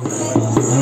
Gracias.